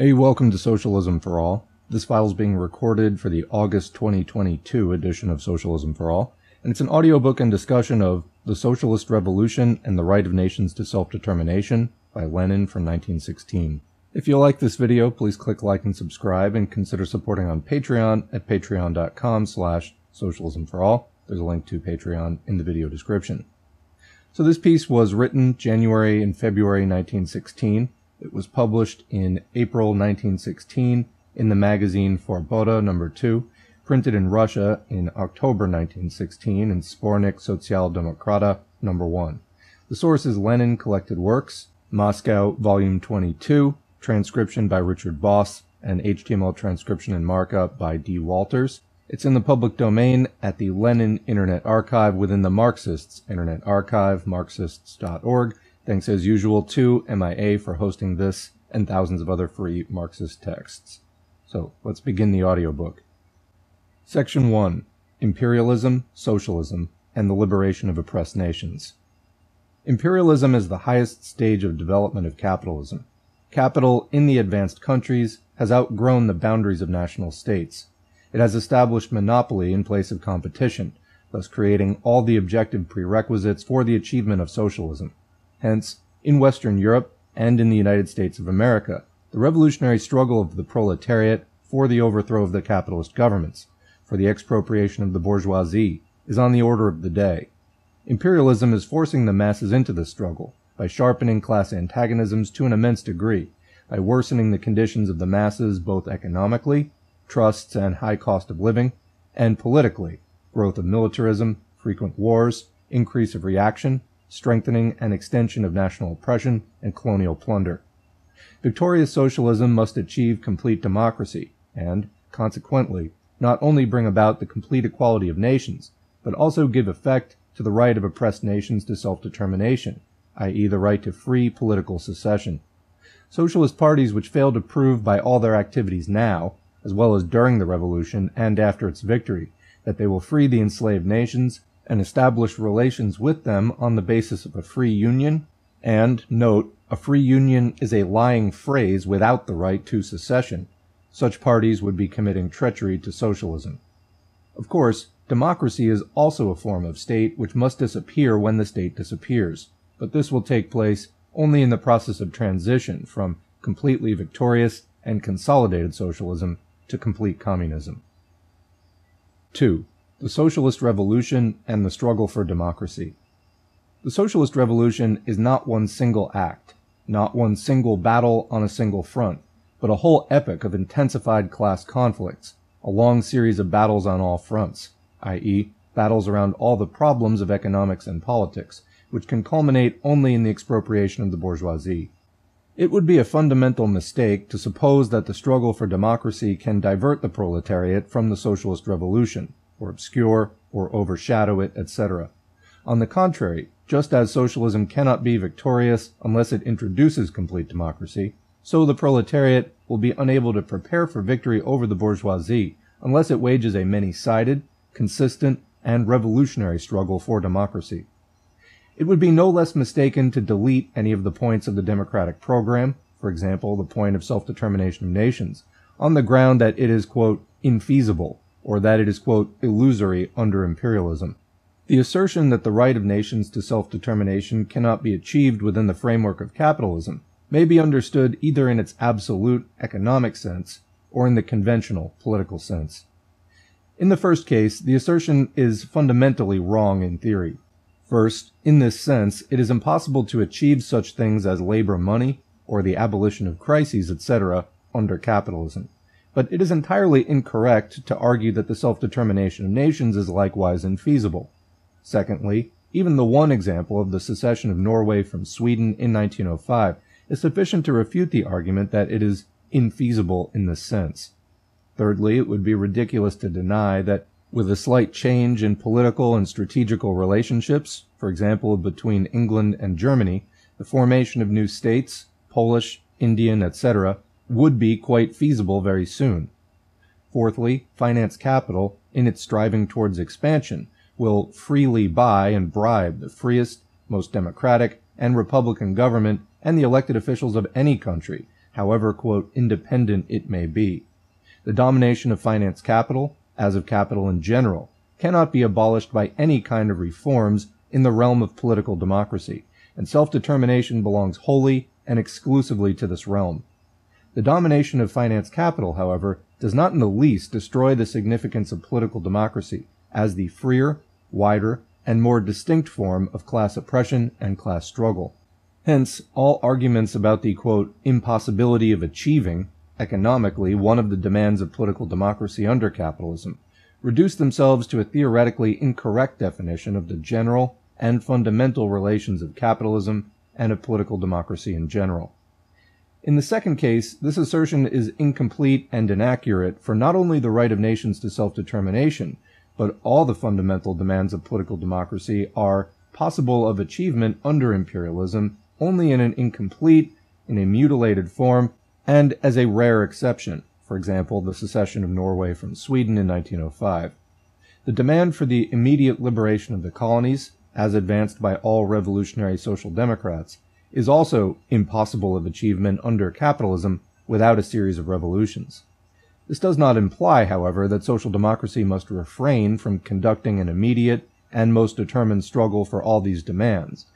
Hey, welcome to Socialism for All. This file is being recorded for the August 2022 edition of Socialism for All, and it's an audiobook and discussion of The Socialist Revolution and the Right of Nations to Self-Determination by Lenin from 1916. If you like this video, please click like and subscribe and consider supporting on Patreon at patreon.com slash socialism for all. There's a link to Patreon in the video description. So this piece was written January and February 1916 it was published in April 1916 in the magazine Svoboda number 2, printed in Russia in October 1916 in Sbornik Sotsialdemokrata number 1. The source is Lenin Collected Works, Moscow, volume 22, transcription by Richard Boss, and HTML transcription and markup by D. Walters. It's in the public domain at the Lenin Internet Archive within the Marxists Internet Archive, marxists.org, Thanks as usual to MIA for hosting this and thousands of other free Marxist texts. So let's begin the audiobook. Section 1 Imperialism, Socialism, and the Liberation of Oppressed Nations. Imperialism is the highest stage of development of capitalism. Capital in the advanced countries has outgrown the boundaries of national states. It has established monopoly in place of competition, thus creating all the objective prerequisites for the achievement of socialism. Hence, in Western Europe and in the United States of America, the revolutionary struggle of the proletariat for the overthrow of the capitalist governments, for the expropriation of the bourgeoisie, is on the order of the day. Imperialism is forcing the masses into this struggle by sharpening class antagonisms to an immense degree, by worsening the conditions of the masses both economically, trusts and high cost of living, and politically, growth of militarism, frequent wars, increase of reaction, strengthening and extension of national oppression and colonial plunder. Victorious socialism must achieve complete democracy and, consequently, not only bring about the complete equality of nations, but also give effect to the right of oppressed nations to self-determination, i.e. the right to free political secession. Socialist parties which fail to prove by all their activities now, as well as during the revolution and after its victory, that they will free the enslaved nations and establish relations with them on the basis of a free union, and, note, a free union is a lying phrase without the right to secession, such parties would be committing treachery to socialism. Of course, democracy is also a form of state which must disappear when the state disappears, but this will take place only in the process of transition from completely victorious and consolidated socialism to complete communism. 2. The Socialist Revolution and the Struggle for Democracy. The Socialist Revolution is not one single act, not one single battle on a single front, but a whole epoch of intensified class conflicts, a long series of battles on all fronts, i.e., battles around all the problems of economics and politics, which can culminate only in the expropriation of the bourgeoisie. It would be a fundamental mistake to suppose that the struggle for democracy can divert the proletariat from the socialist revolution, or obscure, or overshadow it, etc. On the contrary, just as socialism cannot be victorious unless it introduces complete democracy, so the proletariat will be unable to prepare for victory over the bourgeoisie unless it wages a many-sided, consistent, and revolutionary struggle for democracy. It would be no less mistaken to delete any of the points of the democratic program, for example, the point of self-determination of nations, on the ground that it is, quote, infeasible, or that it is, quote, illusory under imperialism. The assertion that the right of nations to self-determination cannot be achieved within the framework of capitalism may be understood either in its absolute economic sense or in the conventional political sense. In the first case, the assertion is fundamentally wrong in theory. First, in this sense, it is impossible to achieve such things as labor money or the abolition of crises, etc., under capitalism but it is entirely incorrect to argue that the self-determination of nations is likewise infeasible. Secondly, even the one example of the secession of Norway from Sweden in 1905 is sufficient to refute the argument that it is infeasible in this sense. Thirdly, it would be ridiculous to deny that with a slight change in political and strategical relationships, for example between England and Germany, the formation of new states, Polish, Indian, etc., would be quite feasible very soon. Fourthly, finance capital, in its striving towards expansion, will freely buy and bribe the freest, most democratic, and republican government and the elected officials of any country, however, quote, independent it may be. The domination of finance capital, as of capital in general, cannot be abolished by any kind of reforms in the realm of political democracy, and self-determination belongs wholly and exclusively to this realm. The domination of finance capital, however, does not in the least destroy the significance of political democracy as the freer, wider, and more distinct form of class oppression and class struggle. Hence, all arguments about the quote, impossibility of achieving, economically, one of the demands of political democracy under capitalism, reduce themselves to a theoretically incorrect definition of the general and fundamental relations of capitalism and of political democracy in general. In the second case, this assertion is incomplete and inaccurate for not only the right of nations to self-determination, but all the fundamental demands of political democracy are possible of achievement under imperialism only in an incomplete, in a mutilated form, and as a rare exception, for example, the secession of Norway from Sweden in 1905. The demand for the immediate liberation of the colonies, as advanced by all revolutionary social democrats, is also impossible of achievement under capitalism without a series of revolutions. This does not imply, however, that social democracy must refrain from conducting an immediate and most determined struggle for all these demands.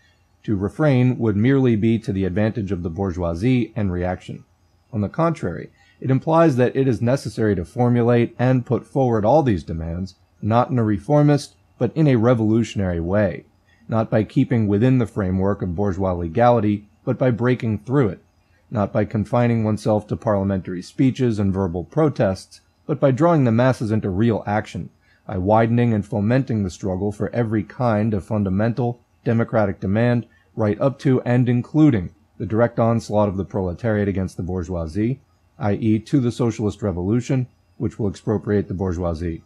To refrain would merely be to the advantage of the bourgeoisie and reaction. On the contrary, it implies that it is necessary to formulate and put forward all these demands, not in a reformist, but in a revolutionary way, not by keeping within the framework of bourgeois legality, but by breaking through it, not by confining oneself to parliamentary speeches and verbal protests, but by drawing the masses into real action, by widening and fomenting the struggle for every kind of fundamental democratic demand, right up to and including the direct onslaught of the proletariat against the bourgeoisie, i.e., to the socialist revolution, which will expropriate the bourgeoisie.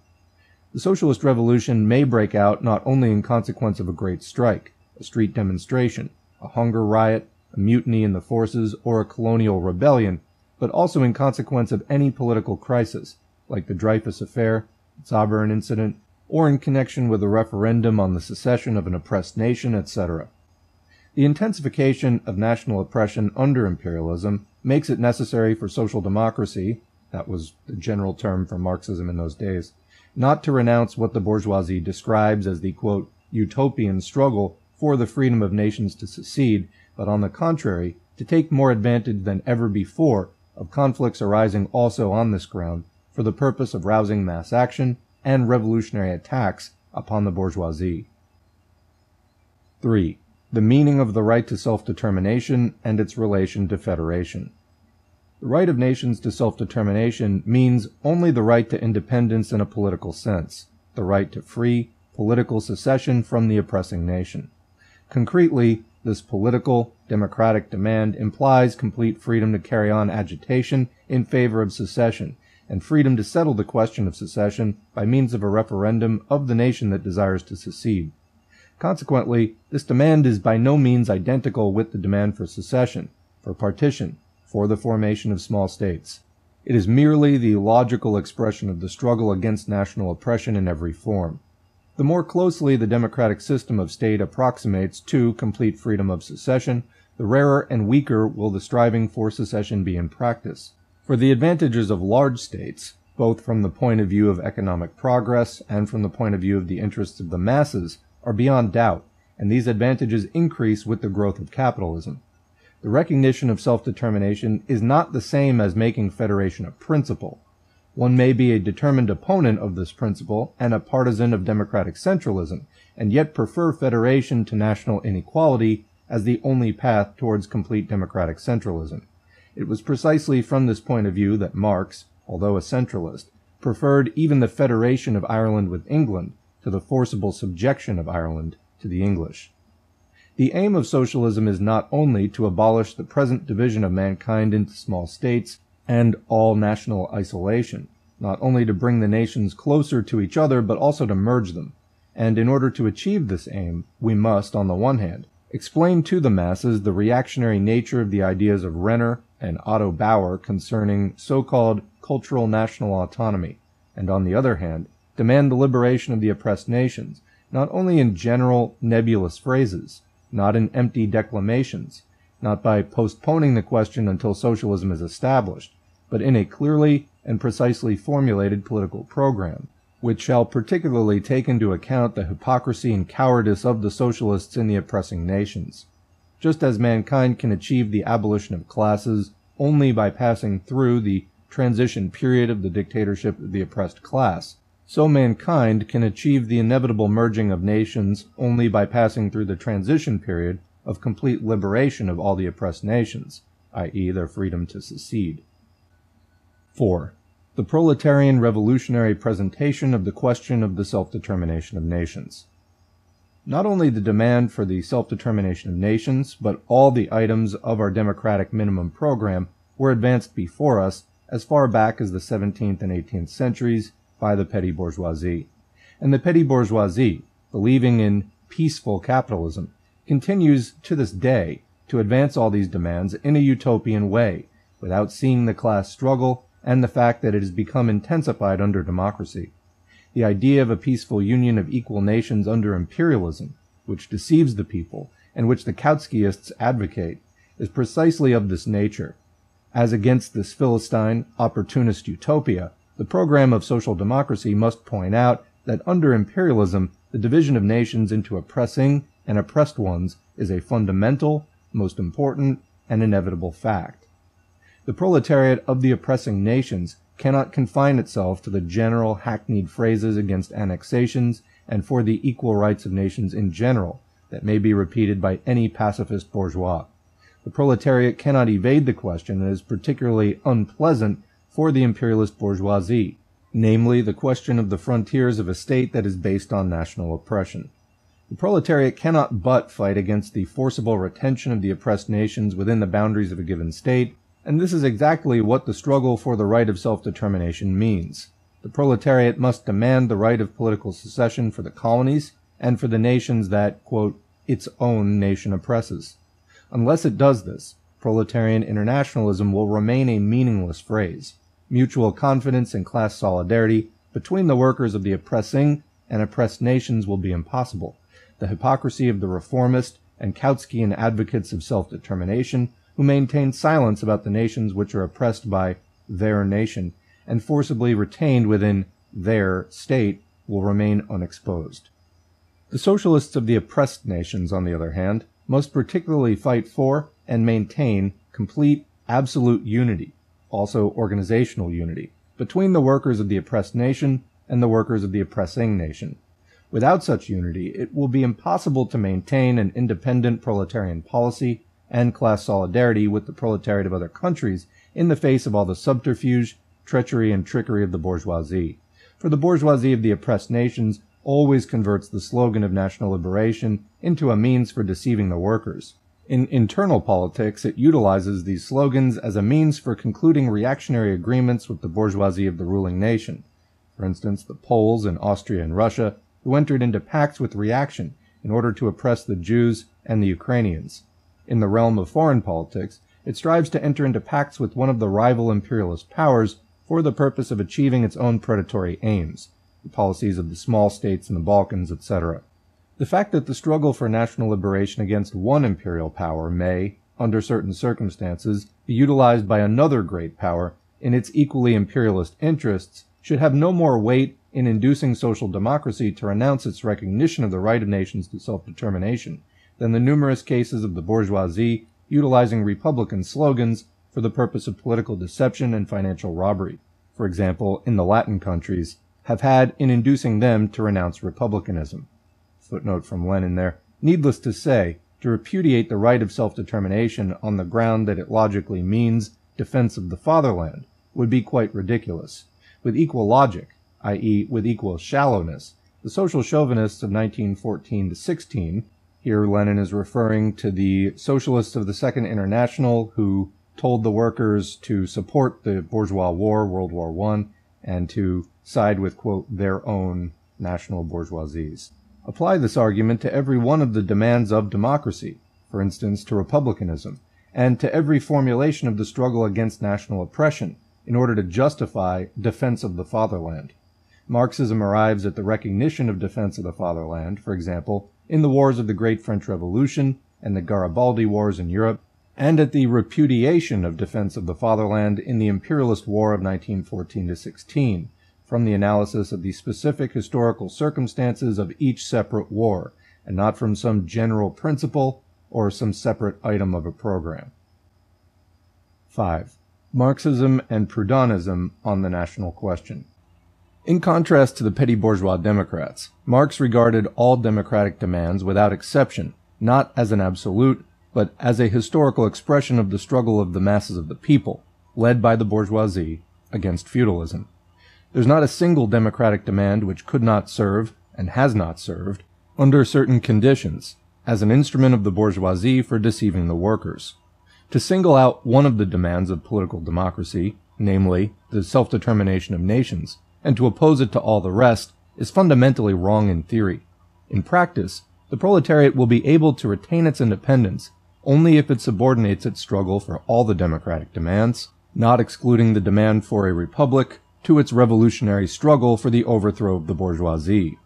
The socialist revolution may break out not only in consequence of a great strike, a street demonstration, a hunger riot, a mutiny in the forces, or a colonial rebellion, but also in consequence of any political crisis, like the Dreyfus affair, the Zabern incident, or in connection with a referendum on the secession of an oppressed nation, etc. The intensification of national oppression under imperialism makes it necessary for social democracy, that was the general term for Marxism in those days, not to renounce what the bourgeoisie describes as the quote, utopian struggle for the freedom of nations to secede, but on the contrary, to take more advantage than ever before of conflicts arising also on this ground for the purpose of rousing mass action and revolutionary attacks upon the bourgeoisie. 3. The meaning of the right to self-determination and its relation to federation. The right of nations to self-determination means only the right to independence in a political sense, the right to free, political secession from the oppressing nation. Concretely, this political, democratic demand implies complete freedom to carry on agitation in favor of secession, and freedom to settle the question of secession by means of a referendum of the nation that desires to secede. Consequently, this demand is by no means identical with the demand for secession, for partition, for the formation of small states. It is merely the logical expression of the struggle against national oppression in every form. The more closely the democratic system of state approximates to complete freedom of secession, the rarer and weaker will the striving for secession be in practice. For the advantages of large states, both from the point of view of economic progress and from the point of view of the interests of the masses, are beyond doubt, and these advantages increase with the growth of capitalism. The recognition of self-determination is not the same as making federation a principle. One may be a determined opponent of this principle and a partisan of democratic centralism, and yet prefer federation to national inequality as the only path towards complete democratic centralism. It was precisely from this point of view that Marx, although a centralist, preferred even the federation of Ireland with England to the forcible subjection of Ireland to the English. The aim of socialism is not only to abolish the present division of mankind into small states and all national isolation, not only to bring the nations closer to each other, but also to merge them. And in order to achieve this aim, we must, on the one hand, explain to the masses the reactionary nature of the ideas of Renner and Otto Bauer concerning so-called cultural national autonomy, and on the other hand, demand the liberation of the oppressed nations, not only in general nebulous phrases, not in empty declamations, not by postponing the question until socialism is established, but in a clearly and precisely formulated political program, which shall particularly take into account the hypocrisy and cowardice of the socialists in the oppressing nations. Just as mankind can achieve the abolition of classes only by passing through the transition period of the dictatorship of the oppressed class, so mankind can achieve the inevitable merging of nations only by passing through the transition period of complete liberation of all the oppressed nations, i.e., their freedom to secede. 4. The proletarian revolutionary presentation of the question of the self-determination of nations. Not only the demand for the self-determination of nations, but all the items of our democratic minimum program were advanced before us as far back as the 17th and 18th centuries by the petty bourgeoisie. And the petty bourgeoisie, believing in peaceful capitalism, continues to this day to advance all these demands in a utopian way, without seeing the class struggle and the fact that it has become intensified under democracy. The idea of a peaceful union of equal nations under imperialism, which deceives the people, and which the Kautskyists advocate, is precisely of this nature. As against this Philistine, opportunist utopia, the program of social democracy must point out that under imperialism, the division of nations into oppressing and oppressed ones is a fundamental, most important, and inevitable fact. The proletariat of the oppressing nations cannot confine itself to the general hackneyed phrases against annexations and for the equal rights of nations in general that may be repeated by any pacifist bourgeois. The proletariat cannot evade the question that is particularly unpleasant for the imperialist bourgeoisie, namely the question of the frontiers of a state that is based on national oppression. The proletariat cannot but fight against the forcible retention of the oppressed nations within the boundaries of a given state and this is exactly what the struggle for the right of self-determination means. The proletariat must demand the right of political secession for the colonies and for the nations that, quote, its own nation oppresses. Unless it does this, proletarian internationalism will remain a meaningless phrase. Mutual confidence and class solidarity between the workers of the oppressing and oppressed nations will be impossible. The hypocrisy of the reformist and Kautskyan advocates of self-determination who maintain silence about the nations which are oppressed by their nation and forcibly retained within their state will remain unexposed. The socialists of the oppressed nations, on the other hand, must particularly fight for and maintain complete, absolute unity, also organizational unity, between the workers of the oppressed nation and the workers of the oppressing nation. Without such unity, it will be impossible to maintain an independent proletarian policy and class solidarity with the proletariat of other countries in the face of all the subterfuge, treachery, and trickery of the bourgeoisie. For the bourgeoisie of the oppressed nations always converts the slogan of national liberation into a means for deceiving the workers. In internal politics, it utilizes these slogans as a means for concluding reactionary agreements with the bourgeoisie of the ruling nation. For instance, the Poles in Austria and Russia, who entered into pacts with reaction in order to oppress the Jews and the Ukrainians. In the realm of foreign politics, it strives to enter into pacts with one of the rival imperialist powers for the purpose of achieving its own predatory aims, the policies of the small states in the Balkans, etc. The fact that the struggle for national liberation against one imperial power may, under certain circumstances, be utilized by another great power in its equally imperialist interests should have no more weight in inducing social democracy to renounce its recognition of the right of nations to self-determination than the numerous cases of the bourgeoisie utilizing Republican slogans for the purpose of political deception and financial robbery, for example, in the Latin countries, have had in inducing them to renounce republicanism. Footnote from Lenin there. Needless to say, to repudiate the right of self-determination on the ground that it logically means defense of the fatherland would be quite ridiculous. With equal logic, i.e., with equal shallowness, the social chauvinists of 1914 to 16 here, Lenin is referring to the socialists of the Second International who told the workers to support the bourgeois war, World War I, and to side with, quote, their own national bourgeoisies. Apply this argument to every one of the demands of democracy, for instance, to republicanism, and to every formulation of the struggle against national oppression in order to justify defense of the fatherland. Marxism arrives at the recognition of defense of the fatherland, for example, in the wars of the Great French Revolution and the Garibaldi Wars in Europe, and at the repudiation of defense of the fatherland in the imperialist war of 1914 16, from the analysis of the specific historical circumstances of each separate war, and not from some general principle or some separate item of a program. 5. Marxism and Proudhonism on the national question. In contrast to the petty bourgeois Democrats, Marx regarded all democratic demands without exception, not as an absolute, but as a historical expression of the struggle of the masses of the people, led by the bourgeoisie, against feudalism. There's not a single democratic demand which could not serve, and has not served, under certain conditions, as an instrument of the bourgeoisie for deceiving the workers. To single out one of the demands of political democracy, namely, the self-determination of nations, and to oppose it to all the rest is fundamentally wrong in theory. In practice, the proletariat will be able to retain its independence only if it subordinates its struggle for all the democratic demands, not excluding the demand for a republic, to its revolutionary struggle for the overthrow of the bourgeoisie.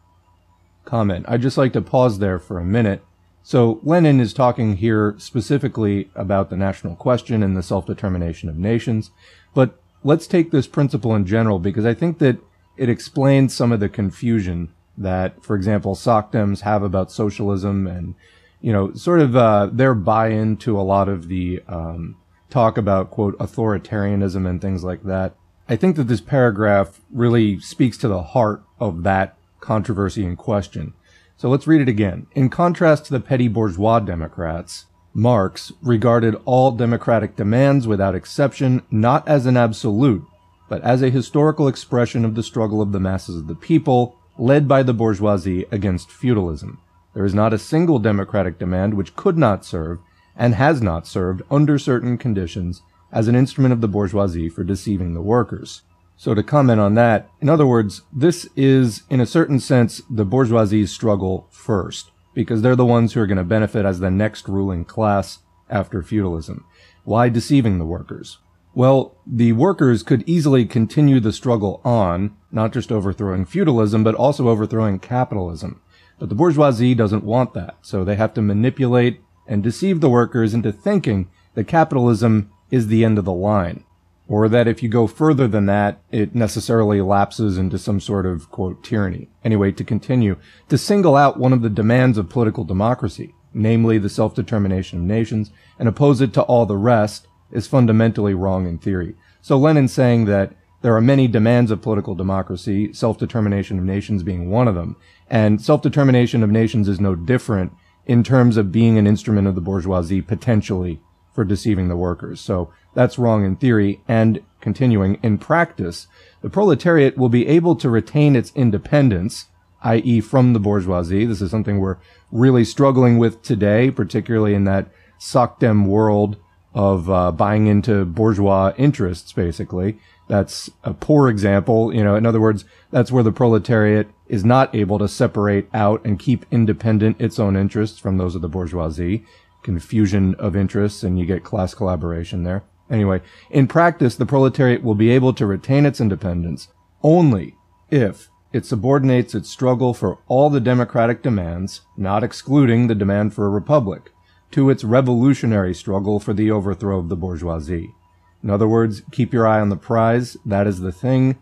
Comment. I'd just like to pause there for a minute. So Lenin is talking here specifically about the national question and the self-determination of nations, but let's take this principle in general because I think that it explains some of the confusion that, for example, SOCDEMs have about socialism and, you know, sort of uh, their buy-in to a lot of the um, talk about, quote, authoritarianism and things like that. I think that this paragraph really speaks to the heart of that controversy in question. So let's read it again. In contrast to the petty bourgeois Democrats, Marx regarded all democratic demands without exception not as an absolute, but as a historical expression of the struggle of the masses of the people, led by the bourgeoisie against feudalism. There is not a single democratic demand which could not serve, and has not served under certain conditions, as an instrument of the bourgeoisie for deceiving the workers. So to comment on that, in other words, this is, in a certain sense, the bourgeoisie's struggle first, because they're the ones who are going to benefit as the next ruling class after feudalism. Why deceiving the workers? Well, the workers could easily continue the struggle on, not just overthrowing feudalism, but also overthrowing capitalism. But the bourgeoisie doesn't want that, so they have to manipulate and deceive the workers into thinking that capitalism is the end of the line. Or that if you go further than that, it necessarily lapses into some sort of, quote, tyranny. Anyway, to continue, to single out one of the demands of political democracy, namely the self-determination of nations, and oppose it to all the rest, is fundamentally wrong in theory. So Lenin's saying that there are many demands of political democracy, self-determination of nations being one of them, and self-determination of nations is no different in terms of being an instrument of the bourgeoisie potentially for deceiving the workers. So that's wrong in theory and continuing in practice, the proletariat will be able to retain its independence, i.e. from the bourgeoisie. This is something we're really struggling with today, particularly in that SOCDEM world of uh, buying into bourgeois interests, basically. That's a poor example. You know, in other words, that's where the proletariat is not able to separate out and keep independent its own interests from those of the bourgeoisie. Confusion of interests and you get class collaboration there. Anyway, in practice, the proletariat will be able to retain its independence only if it subordinates its struggle for all the democratic demands, not excluding the demand for a republic, to its revolutionary struggle for the overthrow of the bourgeoisie. In other words, keep your eye on the prize. That is the thing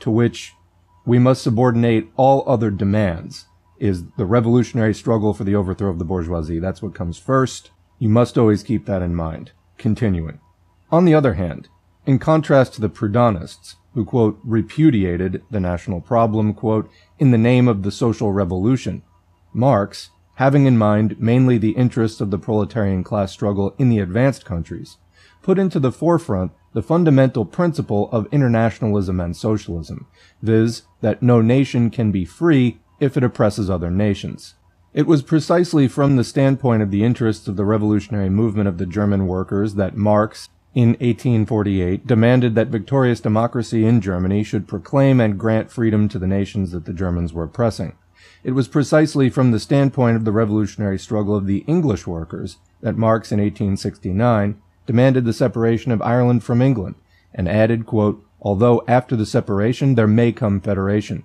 to which we must subordinate all other demands is the revolutionary struggle for the overthrow of the bourgeoisie. That's what comes first. You must always keep that in mind. Continuing. On the other hand, in contrast to the Proudhonists, who, quote, repudiated the national problem, quote, in the name of the social revolution, Marx, having in mind mainly the interests of the proletarian class struggle in the advanced countries, put into the forefront the fundamental principle of internationalism and socialism, viz., that no nation can be free if it oppresses other nations. It was precisely from the standpoint of the interests of the revolutionary movement of the German workers that Marx, in 1848, demanded that victorious democracy in Germany should proclaim and grant freedom to the nations that the Germans were oppressing. It was precisely from the standpoint of the revolutionary struggle of the English workers that Marx in 1869 demanded the separation of Ireland from England and added, quote, although after the separation there may come federation.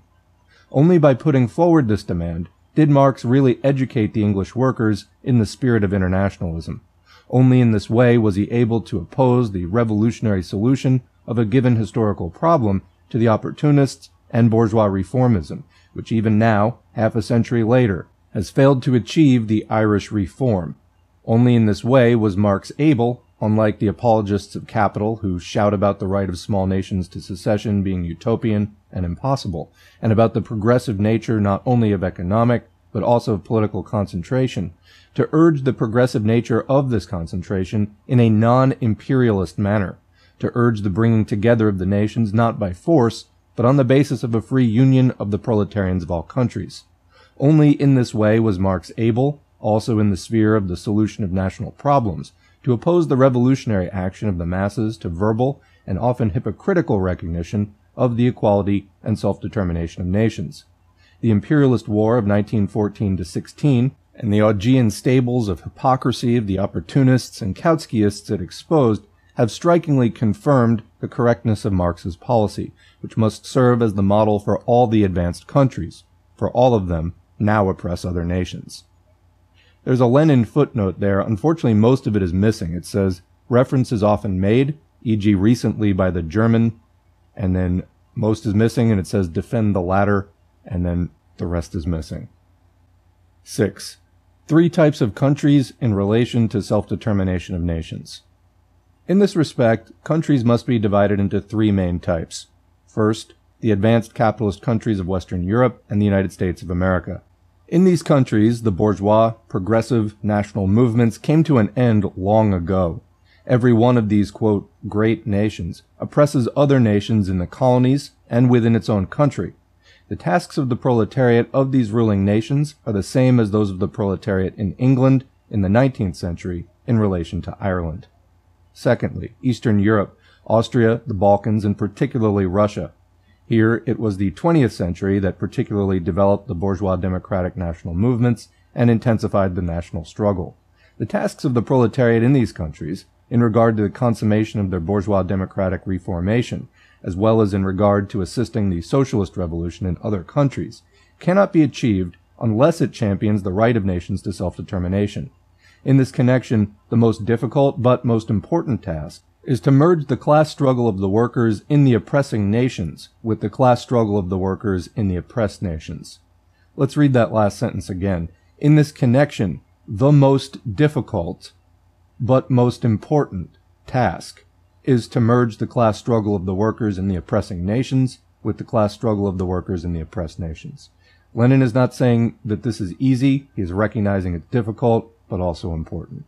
Only by putting forward this demand did Marx really educate the English workers in the spirit of internationalism. Only in this way was he able to oppose the revolutionary solution of a given historical problem to the opportunists and bourgeois reformism, which even now, half a century later, has failed to achieve the Irish reform. Only in this way was Marx able, unlike the apologists of capital who shout about the right of small nations to secession being utopian and impossible, and about the progressive nature not only of economic, but also of political concentration, to urge the progressive nature of this concentration in a non-imperialist manner, to urge the bringing together of the nations not by force, but on the basis of a free union of the proletarians of all countries. Only in this way was Marx able, also in the sphere of the solution of national problems, to oppose the revolutionary action of the masses to verbal and often hypocritical recognition of the equality and self-determination of nations. The imperialist war of 1914 to 16 and the Augean stables of hypocrisy of the opportunists and Kautskyists it exposed have strikingly confirmed the correctness of Marx's policy, which must serve as the model for all the advanced countries, for all of them now oppress other nations. There's a Lenin footnote there. Unfortunately, most of it is missing. It says reference is often made, e.g. recently by the German, and then most is missing, and it says defend the latter, and then the rest is missing. 6. Three types of countries in relation to self-determination of nations. In this respect, countries must be divided into three main types. First, the advanced capitalist countries of Western Europe and the United States of America. In these countries, the bourgeois, progressive, national movements came to an end long ago. Every one of these, quote, great nations oppresses other nations in the colonies and within its own country. The tasks of the proletariat of these ruling nations are the same as those of the proletariat in England in the 19th century in relation to Ireland. Secondly, Eastern Europe, Austria, the Balkans, and particularly Russia. Here, it was the 20th century that particularly developed the bourgeois democratic national movements and intensified the national struggle. The tasks of the proletariat in these countries, in regard to the consummation of their bourgeois democratic reformation, as well as in regard to assisting the socialist revolution in other countries, cannot be achieved unless it champions the right of nations to self-determination. In this connection, the most difficult but most important task is to merge the class struggle of the workers in the oppressing nations with the class struggle of the workers in the oppressed nations. Let's read that last sentence again. In this connection, the most difficult but most important task is to merge the class struggle of the workers in the oppressing nations with the class struggle of the workers in the oppressed nations. Lenin is not saying that this is easy. He is recognizing it's difficult but also important.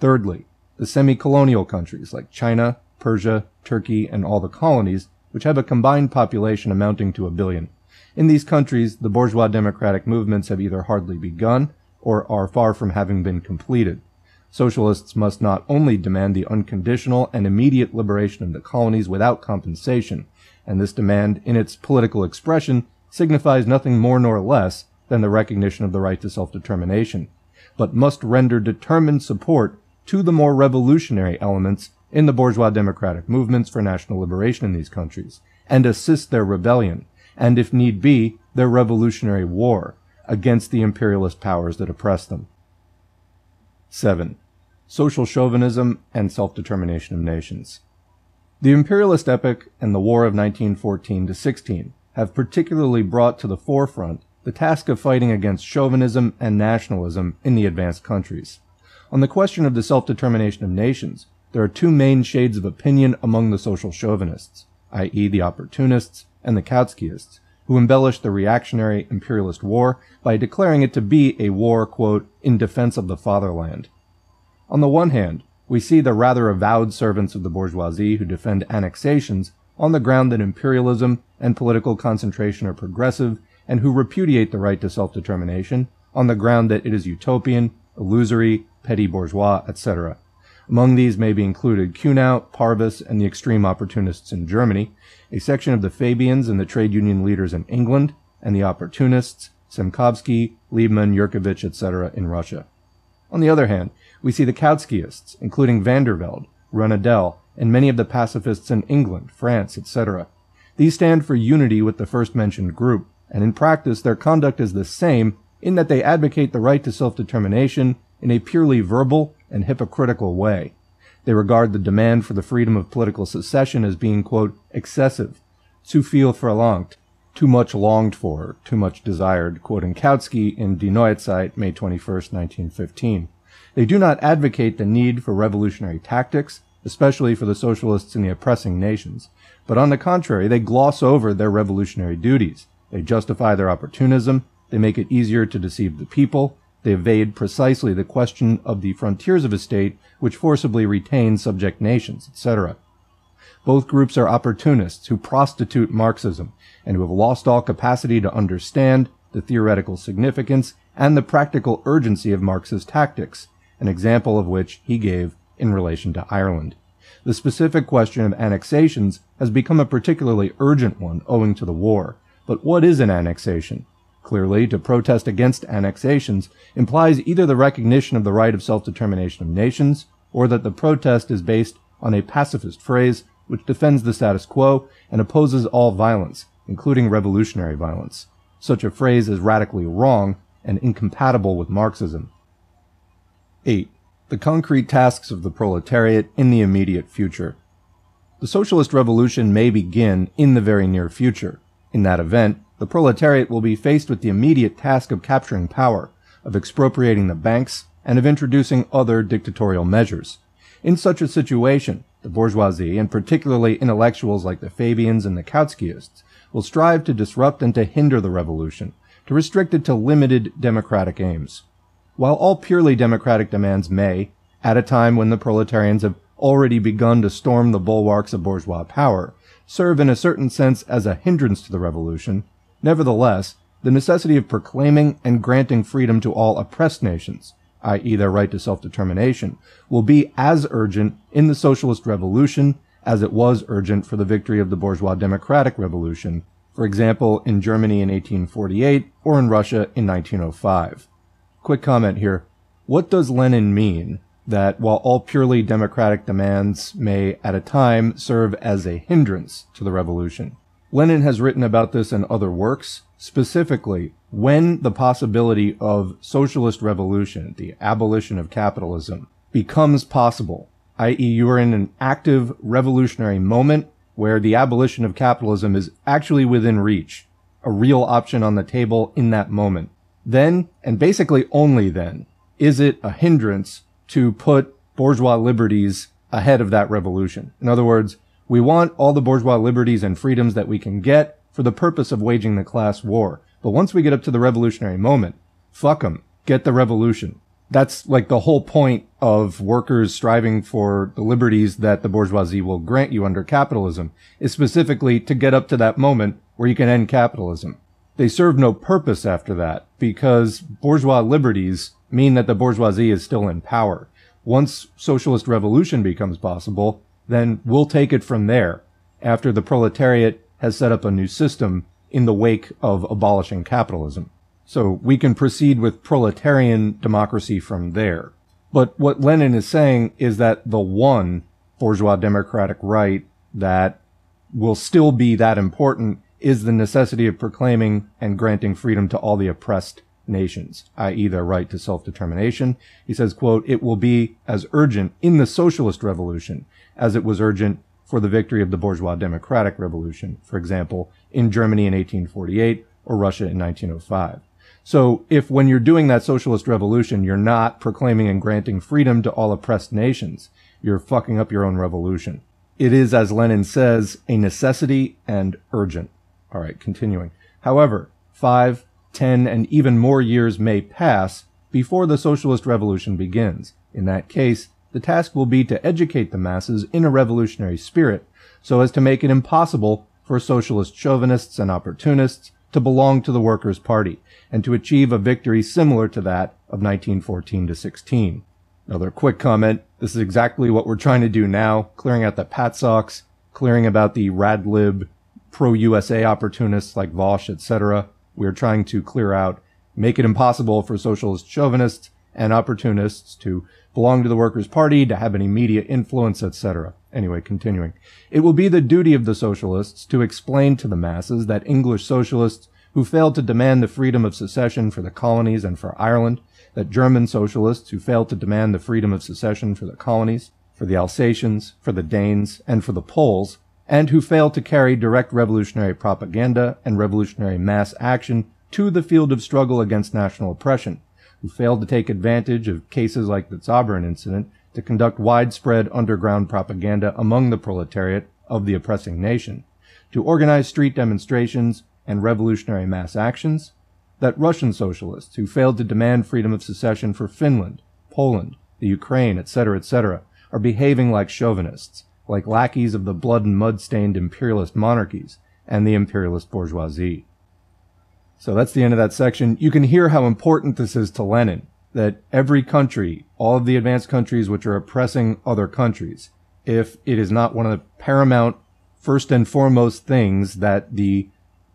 Thirdly, the semi-colonial countries like China, Persia, Turkey, and all the colonies, which have a combined population amounting to a billion. In these countries, the bourgeois democratic movements have either hardly begun or are far from having been completed. Socialists must not only demand the unconditional and immediate liberation of the colonies without compensation, and this demand in its political expression signifies nothing more nor less than the recognition of the right to self-determination, but must render determined support to the more revolutionary elements in the bourgeois democratic movements for national liberation in these countries, and assist their rebellion, and if need be, their revolutionary war against the imperialist powers that oppress them. 7. Social chauvinism and self-determination of nations. The imperialist epoch and the war of 1914 to 16 have particularly brought to the forefront the task of fighting against chauvinism and nationalism in the advanced countries. On the question of the self-determination of nations, there are two main shades of opinion among the social chauvinists, i.e. the opportunists and the Kautskyists, who embellish the reactionary imperialist war by declaring it to be a war, quote, in defense of the fatherland. On the one hand, we see the rather avowed servants of the bourgeoisie who defend annexations on the ground that imperialism and political concentration are progressive and who repudiate the right to self-determination on the ground that it is utopian, illusory, petty bourgeois, etc. Among these may be included Cunow, Parvus, and the extreme opportunists in Germany, a section of the Fabians and the trade union leaders in England, and the opportunists, Semkovsky, Liebman, Yurkevich, etc. in Russia. On the other hand, we see the Kautskyists, including Vandervelde, Renaudel, and many of the pacifists in England, France, etc. These stand for unity with the first mentioned group, and in practice their conduct is the same in that they advocate the right to self-determination in a purely verbal and hypocritical way. They regard the demand for the freedom of political secession as being, quote, excessive, zu viel verlangt, too much longed for, too much desired, quoting Kautsky in Die Neue Zeit, May 21, 1915. They do not advocate the need for revolutionary tactics, especially for the socialists in the oppressing nations, but on the contrary, they gloss over their revolutionary duties. They justify their opportunism, they make it easier to deceive the people, they evade precisely the question of the frontiers of a state which forcibly retains subject nations, etc. Both groups are opportunists who prostitute Marxism and who have lost all capacity to understand the theoretical significance and the practical urgency of Marx's tactics, an example of which he gave in relation to Ireland. The specific question of annexations has become a particularly urgent one owing to the war. But what is an annexation? Clearly, to protest against annexations implies either the recognition of the right of self-determination of nations, or that the protest is based on a pacifist phrase which defends the status quo and opposes all violence, including revolutionary violence. Such a phrase is radically wrong and incompatible with Marxism. 8. The concrete tasks of the proletariat in the immediate future. The socialist revolution may begin in the very near future. In that event, the proletariat will be faced with the immediate task of capturing power, of expropriating the banks, and of introducing other dictatorial measures. In such a situation, the bourgeoisie, and particularly intellectuals like the Fabians and the Kautskyists, will strive to disrupt and to hinder the revolution, to restrict it to limited democratic aims. While all purely democratic demands may, at a time when the proletarians have already begun to storm the bulwarks of bourgeois power, serve in a certain sense as a hindrance to the revolution, Nevertheless, the necessity of proclaiming and granting freedom to all oppressed nations, i.e. their right to self-determination, will be as urgent in the socialist revolution as it was urgent for the victory of the bourgeois democratic revolution, for example, in Germany in 1848 or in Russia in 1905. Quick comment here. What does Lenin mean that while all purely democratic demands may at a time serve as a hindrance to the revolution, Lenin has written about this in other works, specifically when the possibility of socialist revolution, the abolition of capitalism, becomes possible, i.e. you are in an active revolutionary moment where the abolition of capitalism is actually within reach, a real option on the table in that moment. Then, and basically only then, is it a hindrance to put bourgeois liberties ahead of that revolution. In other words, we want all the bourgeois liberties and freedoms that we can get for the purpose of waging the class war. But once we get up to the revolutionary moment, fuck them. Get the revolution. That's like the whole point of workers striving for the liberties that the bourgeoisie will grant you under capitalism is specifically to get up to that moment where you can end capitalism. They serve no purpose after that because bourgeois liberties mean that the bourgeoisie is still in power. Once socialist revolution becomes possible, then we'll take it from there after the proletariat has set up a new system in the wake of abolishing capitalism. So we can proceed with proletarian democracy from there. But what Lenin is saying is that the one bourgeois democratic right that will still be that important is the necessity of proclaiming and granting freedom to all the oppressed nations, i.e. their right to self-determination. He says, quote, it will be as urgent in the socialist revolution as it was urgent for the victory of the bourgeois democratic revolution, for example, in Germany in 1848 or Russia in 1905. So if when you're doing that socialist revolution, you're not proclaiming and granting freedom to all oppressed nations, you're fucking up your own revolution. It is, as Lenin says, a necessity and urgent. All right, continuing. However, five, ten, and even more years may pass before the socialist revolution begins. In that case, the task will be to educate the masses in a revolutionary spirit so as to make it impossible for socialist chauvinists and opportunists to belong to the Workers' Party and to achieve a victory similar to that of 1914 to 16. Another quick comment. This is exactly what we're trying to do now, clearing out the PATSOCs, clearing about the radlib pro-USA opportunists like Vaush, etc. We're trying to clear out, make it impossible for socialist chauvinists and opportunists to belong to the Workers' Party, to have any media influence, etc. Anyway, continuing. It will be the duty of the socialists to explain to the masses that English socialists who failed to demand the freedom of secession for the colonies and for Ireland that German socialists who failed to demand the freedom of secession for the colonies, for the Alsatians, for the Danes, and for the Poles, and who failed to carry direct revolutionary propaganda and revolutionary mass action to the field of struggle against national oppression, who failed to take advantage of cases like the Zabern incident to conduct widespread underground propaganda among the proletariat of the oppressing nation, to organize street demonstrations and revolutionary mass actions, that Russian socialists who failed to demand freedom of secession for Finland, Poland, the Ukraine, etc., etc., are behaving like chauvinists, like lackeys of the blood and mud stained imperialist monarchies and the imperialist bourgeoisie. So that's the end of that section. You can hear how important this is to Lenin, that every country, all of the advanced countries which are oppressing other countries, if it is not one of the paramount, first and foremost things that the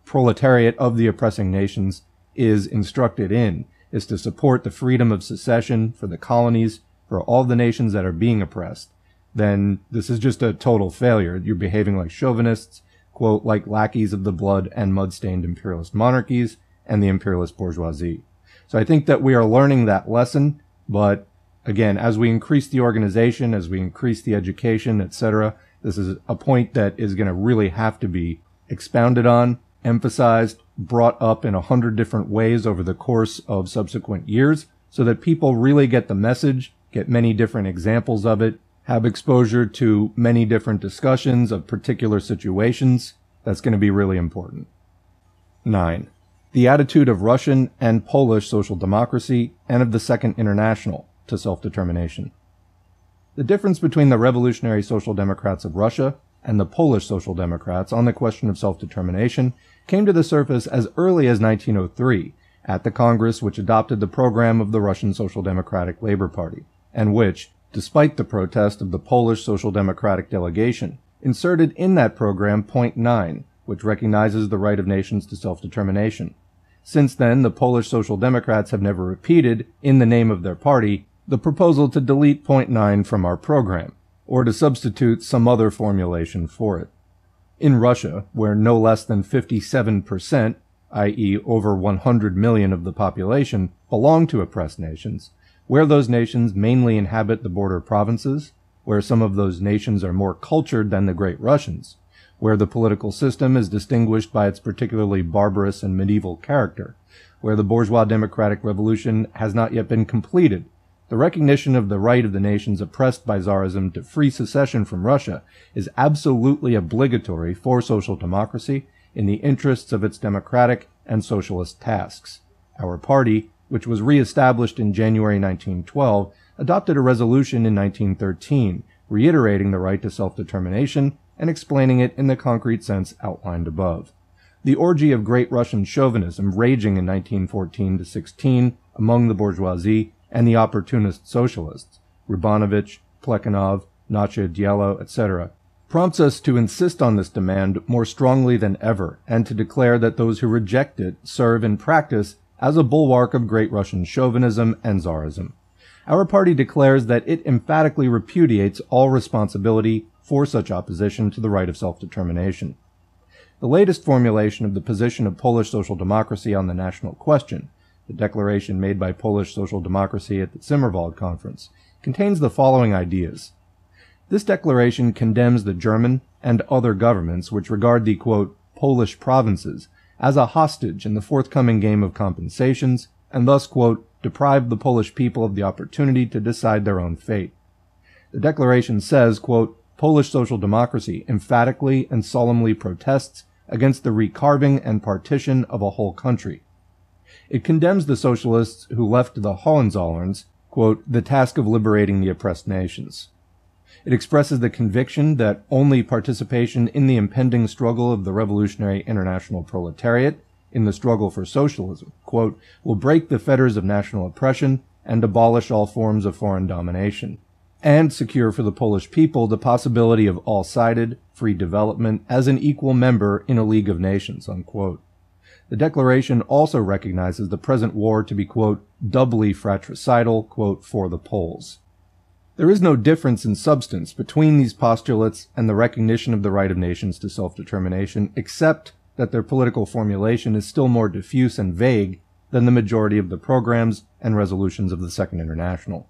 proletariat of the oppressing nations is instructed in, is to support the freedom of secession for the colonies, for all the nations that are being oppressed, then this is just a total failure. You're behaving like chauvinists, quote, like lackeys of the blood and mud-stained imperialist monarchies and the imperialist bourgeoisie. So I think that we are learning that lesson, but again, as we increase the organization, as we increase the education, etc., this is a point that is going to really have to be expounded on, emphasized, brought up in a hundred different ways over the course of subsequent years so that people really get the message, get many different examples of it, have exposure to many different discussions of particular situations. That's going to be really important. 9. The attitude of Russian and Polish social democracy and of the Second International to self-determination. The difference between the revolutionary social democrats of Russia and the Polish social democrats on the question of self-determination came to the surface as early as 1903 at the Congress which adopted the program of the Russian Social Democratic Labor Party, and which, despite the protest of the Polish Social Democratic delegation, inserted in that program point 9, which recognizes the right of nations to self-determination. Since then, the Polish Social Democrats have never repeated, in the name of their party, the proposal to delete point 9 from our program, or to substitute some other formulation for it. In Russia, where no less than 57%, i.e. over 100 million of the population, belong to oppressed nations, where those nations mainly inhabit the border provinces, where some of those nations are more cultured than the great Russians, where the political system is distinguished by its particularly barbarous and medieval character, where the bourgeois democratic revolution has not yet been completed, the recognition of the right of the nations oppressed by Tsarism to free secession from Russia is absolutely obligatory for social democracy in the interests of its democratic and socialist tasks. Our party which was re-established in January 1912, adopted a resolution in 1913, reiterating the right to self-determination and explaining it in the concrete sense outlined above. The orgy of great Russian chauvinism raging in 1914 to 16 among the bourgeoisie and the opportunist socialists, Rubanovich, Plekhanov, Nashe Dyelo, etc., prompts us to insist on this demand more strongly than ever and to declare that those who reject it serve in practice as a bulwark of great Russian chauvinism and czarism. Our party declares that it emphatically repudiates all responsibility for such opposition to the right of self-determination. The latest formulation of the position of Polish social democracy on the national question, the declaration made by Polish social democracy at the Zimmerwald conference, contains the following ideas. This declaration condemns the German and other governments which regard the, quote, Polish provinces as a hostage in the forthcoming game of compensations, and thus, quote, deprive the Polish people of the opportunity to decide their own fate. The declaration says, quote, Polish social democracy emphatically and solemnly protests against the recarving and partition of a whole country. It condemns the socialists who left the Hohenzollerns, quote, the task of liberating the oppressed nations. It expresses the conviction that only participation in the impending struggle of the revolutionary international proletariat in the struggle for socialism, quote, will break the fetters of national oppression and abolish all forms of foreign domination, and secure for the Polish people the possibility of all-sided, free development as an equal member in a League of Nations, unquote. The declaration also recognizes the present war to be, quote, doubly fratricidal, quote, for the Poles. There is no difference in substance between these postulates and the recognition of the right of nations to self-determination, except that their political formulation is still more diffuse and vague than the majority of the programs and resolutions of the Second International.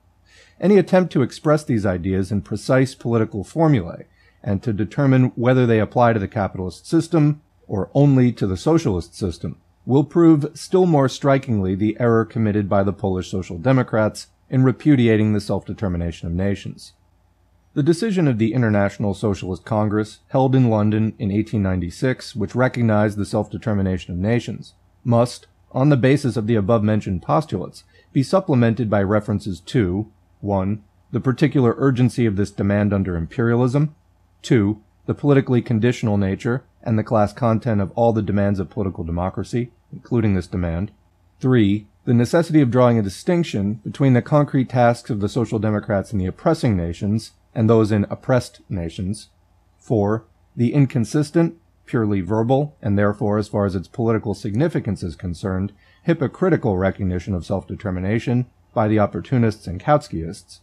Any attempt to express these ideas in precise political formulae and to determine whether they apply to the capitalist system or only to the socialist system will prove still more strikingly the error committed by the Polish Social Democrats in repudiating the self-determination of nations. The decision of the International Socialist Congress, held in London in 1896, which recognized the self-determination of nations, must, on the basis of the above-mentioned postulates, be supplemented by references to 1. The particular urgency of this demand under imperialism, 2. The politically conditional nature and the class content of all the demands of political democracy, including this demand, 3 the necessity of drawing a distinction between the concrete tasks of the Social Democrats in the oppressing nations and those in oppressed nations. 4. The inconsistent, purely verbal, and therefore, as far as its political significance is concerned, hypocritical recognition of self-determination by the opportunists and Kautskyists.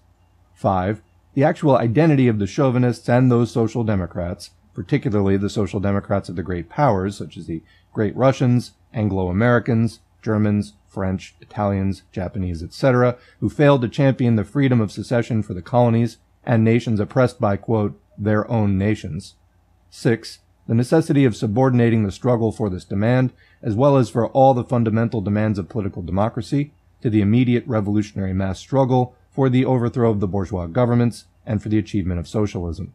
5. The actual identity of the chauvinists and those social democrats, particularly the social democrats of the great powers, such as the Great Russians, Anglo-Americans, Germans, French, Italians, Japanese, etc., who failed to champion the freedom of secession for the colonies and nations oppressed by, quote, their own nations. 6. The necessity of subordinating the struggle for this demand, as well as for all the fundamental demands of political democracy, to the immediate revolutionary mass struggle for the overthrow of the bourgeois governments and for the achievement of socialism.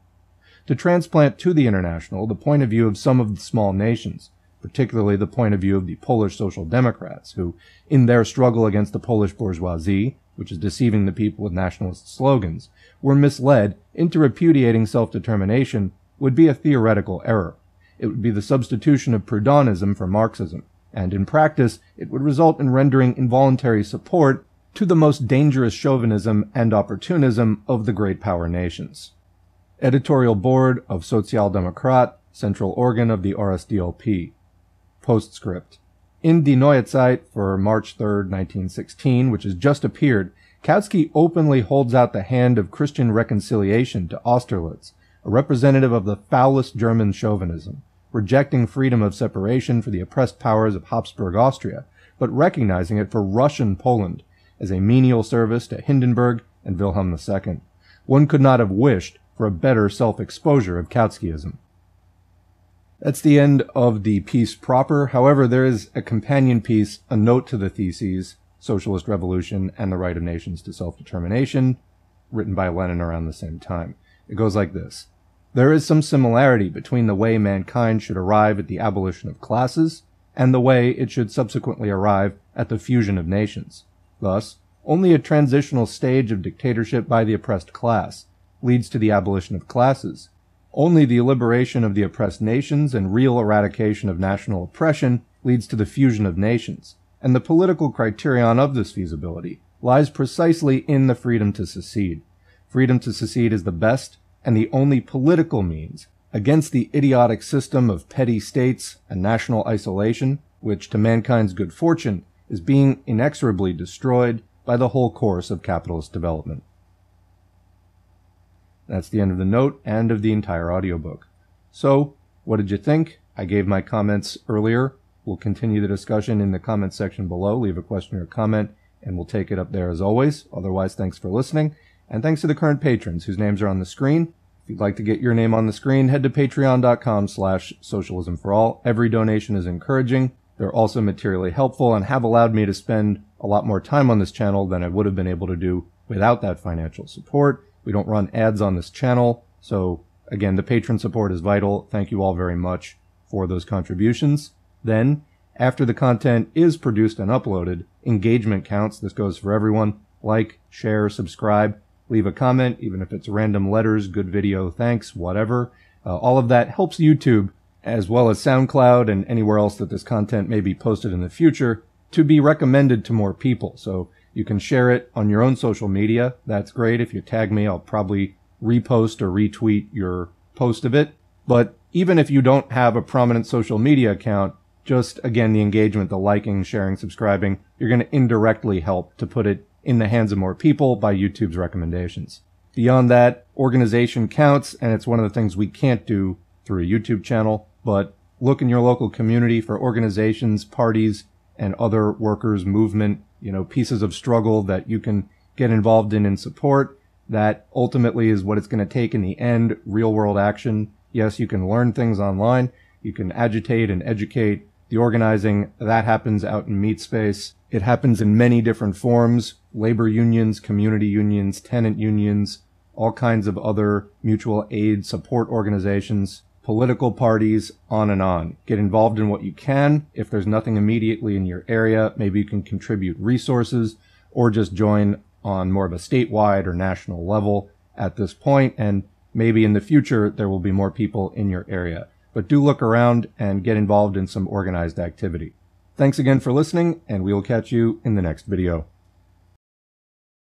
To transplant to the international the point of view of some of the small nations, particularly the point of view of the Polish Social Democrats, who, in their struggle against the Polish bourgeoisie, which is deceiving the people with nationalist slogans, were misled into repudiating self-determination would be a theoretical error. It would be the substitution of Proudhonism for Marxism, and in practice, it would result in rendering involuntary support to the most dangerous chauvinism and opportunism of the great power nations. Editorial Board of Social Democrat, Central Organ of the RSDLP. Postscript. In Die Neue Zeit for March 3, 1916, which has just appeared, Kautsky openly holds out the hand of Christian reconciliation to Austerlitz, a representative of the foulest German chauvinism, rejecting freedom of separation for the oppressed powers of Habsburg Austria, but recognizing it for Russian Poland as a menial service to Hindenburg and Wilhelm II. One could not have wished for a better self-exposure of Kautskyism. That's the end of the piece proper. However, there is a companion piece, a note to the theses, Socialist Revolution and the Right of Nations to Self-Determination, written by Lenin around the same time. It goes like this. There is some similarity between the way mankind should arrive at the abolition of classes and the way it should subsequently arrive at the fusion of nations. Thus, only a transitional stage of dictatorship by the oppressed class leads to the abolition of classes, only the liberation of the oppressed nations and real eradication of national oppression leads to the fusion of nations, and the political criterion of this feasibility lies precisely in the freedom to secede. Freedom to secede is the best and the only political means against the idiotic system of petty states and national isolation, which, to mankind's good fortune, is being inexorably destroyed by the whole course of capitalist development. That's the end of the note and of the entire audiobook. So, what did you think? I gave my comments earlier. We'll continue the discussion in the comments section below. Leave a question or comment, and we'll take it up there as always. Otherwise, thanks for listening. And thanks to the current patrons whose names are on the screen. If you'd like to get your name on the screen, head to patreon.com slash socialism for all. Every donation is encouraging. They're also materially helpful and have allowed me to spend a lot more time on this channel than I would have been able to do without that financial support. We don't run ads on this channel. So again, the patron support is vital. Thank you all very much for those contributions. Then, after the content is produced and uploaded, engagement counts. This goes for everyone. Like, share, subscribe, leave a comment, even if it's random letters, good video, thanks, whatever. Uh, all of that helps YouTube, as well as SoundCloud and anywhere else that this content may be posted in the future, to be recommended to more people. So you can share it on your own social media. That's great. If you tag me, I'll probably repost or retweet your post of it. But even if you don't have a prominent social media account, just again, the engagement, the liking, sharing, subscribing, you're going to indirectly help to put it in the hands of more people by YouTube's recommendations. Beyond that, organization counts, and it's one of the things we can't do through a YouTube channel, but look in your local community for organizations, parties, and other workers movement, you know, pieces of struggle that you can get involved in and support. That ultimately is what it's going to take in the end, real world action. Yes, you can learn things online. You can agitate and educate. The organizing, that happens out in meat space. It happens in many different forms. Labor unions, community unions, tenant unions, all kinds of other mutual aid support organizations, political parties, on and on. Get involved in what you can. If there's nothing immediately in your area, maybe you can contribute resources or just join on more of a statewide or national level at this point. and maybe in the future there will be more people in your area. But do look around and get involved in some organized activity. Thanks again for listening, and we will catch you in the next video.